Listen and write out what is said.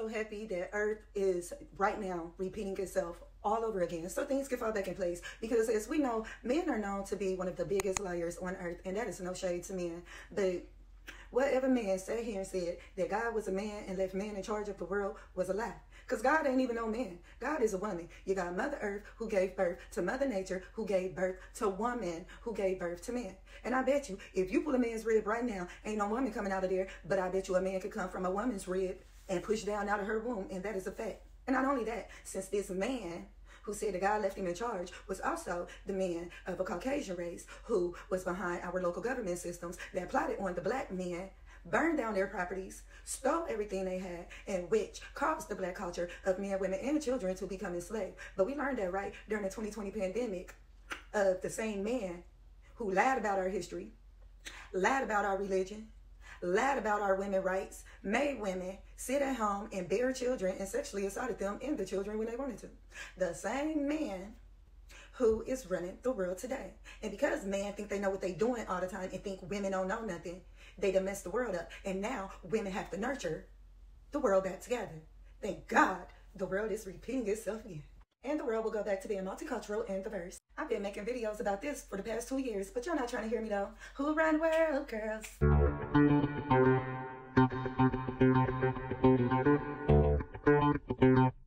so happy that Earth is right now repeating itself all over again. So things can fall back in place because as we know men are known to be one of the biggest liars on earth and that is no shade to men. But whatever man sat here and said that god was a man and left man in charge of the world was a lie. Because god ain't even no man. God is a woman. You got mother earth who gave birth to mother nature who gave birth to woman who gave birth to man. And i bet you if you pull a man's rib right now ain't no woman coming out of there but i bet you a man could come from a woman's rib and pushed down out of her womb and that is a fact and not only that, since this man who said the God left him in charge was also the man of a Caucasian race who was behind our local government systems that plotted on the black men, burned down their properties, stole everything they had, and which caused the black culture of men, women, and children to become enslaved. But we learned that right during the 2020 pandemic of the same man who lied about our history, lied about our religion, lied about our women rights, made women sit at home and bear children and sexually assaulted them and the children when they wanted to. The same man who is running the world today. And because men think they know what they're doing all the time and think women don't know nothing, they done messed the world up. And now women have to nurture the world back together. Thank God the world is repeating itself again. And the world will go back to being multicultural and diverse. I've been making videos about this for the past two years, but you're not trying to hear me though. Who run world, girls? Thank you.